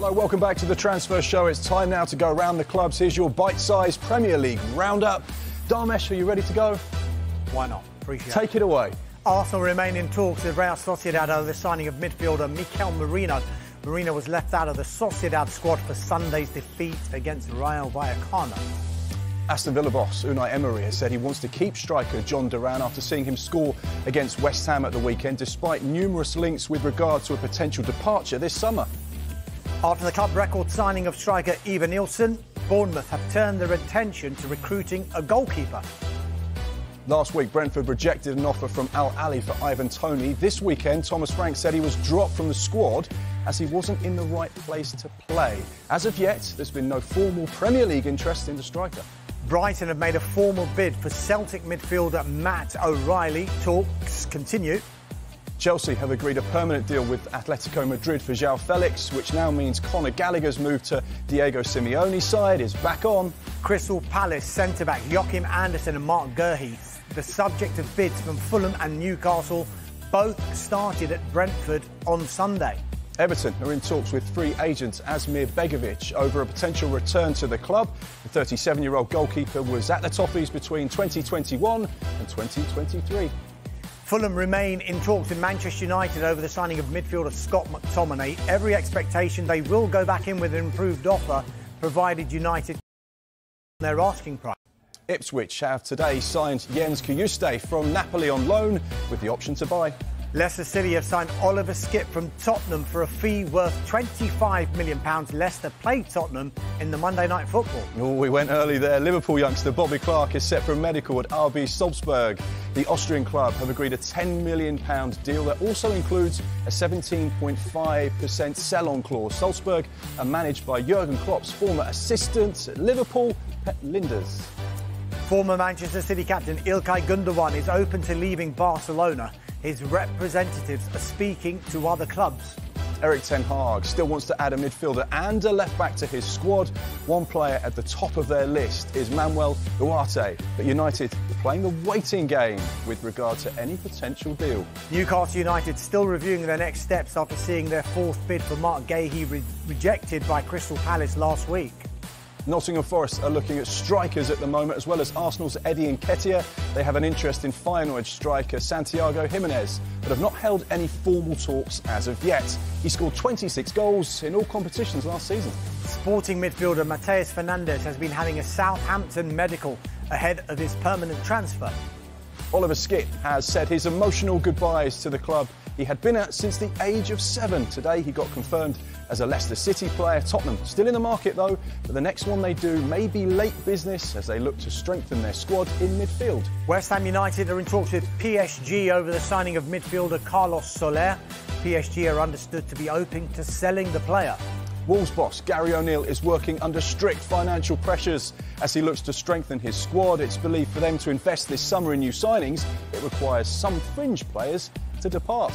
Hello, welcome back to the Transfer Show. It's time now to go around the clubs. Here's your bite-sized Premier League roundup. Dharmesh, are you ready to go? Why not? Appreciate Take it away. Arsenal remain in talks with Real Sociedad over the signing of midfielder Mikel Merino. Merino was left out of the Sociedad squad for Sunday's defeat against Rayo Vallecano. Aston Villa boss Unai Emery has said he wants to keep striker Jhon Duran after seeing him score against West Ham at the weekend, despite numerous links with regard to a potential departure this summer. After the club record signing of striker Evanilson, Bournemouth have turned their attention to recruiting a goalkeeper. Last week, Brentford rejected an offer from Al Ahli for Ivan Toney. This weekend, Thomas Frank said he was dropped from the squad as he wasn't in the right place to play. As of yet, there's been no formal Premier League interest in the striker. Brighton have made a formal bid for Celtic midfielder Matt O'Riley. Talks continue. Chelsea have agreed a permanent deal with Atletico Madrid for João Felix, which now means Conor Gallagher's move to Diego Simeone's side is back on. Crystal Palace centre-back Joachim Andersen and Marc Guehi, the subject of bids from Fulham and Newcastle, both started at Brentford on Sunday. Everton are in talks with free agent Asmir Begovic over a potential return to the club. The 37 year old goalkeeper was at the Toffees between 2021 and 2023. Fulham remain in talks with Manchester United over the signing of midfielder Scott McTominay. Every expectation they will go back in with an improved offer, provided United their asking price. Ipswich have today signed Jens Cajuste from Napoli on loan with the option to buy. Leicester City have signed Oliver Skipp from Tottenham for a fee worth £25 million. Leicester played Tottenham in the Monday Night Football. Oh, we went early there. Liverpool youngster Bobby Clark is set for a medical at RB Salzburg. The Austrian club have agreed a £10 million deal that also includes a 17.5% sell-on clause. Salzburg are managed by Jurgen Klopp's former assistant at Liverpool, Pep Lijnders. Former Manchester City captain Ilkay Gundogan is open to leaving Barcelona his representatives are speaking to other clubs. Erik Ten Hag still wants to add a midfielder and a left back to his squad. One player at the top of their list is Manuel Ugarte, but United are playing the waiting game with regard to any potential deal. Newcastle United still reviewing their next steps after seeing their fourth bid for Marc Guehi re- rejected by Crystal Palace last week. Nottingham Forest are looking at strikers at the moment, as well as Arsenal's Eddie Nketiah. They have an interest in Feyenoord striker Santiago Jimenez, but have not held any formal talks as of yet. He scored 26 goals in all competitions last season. Sporting midfielder Mateus Fernandes has been having a Southampton medical ahead of his permanent transfer. Oliver Skipp has said his emotional goodbyes to the club he had been at since the age of seven. Today he got confirmed as a Leicester City player. Tottenham still in the market though, but the next one they do may be late business as they look to strengthen their squad in midfield. West Ham United are in talks with PSG over the signing of midfielder Carlos Soler. PSG are understood to be open to selling the player. Wolves boss Gary O'Neill is working under strict financial pressures as he looks to strengthen his squad. It's believed for them to invest this summer in new signings, it requires some fringe players to depart.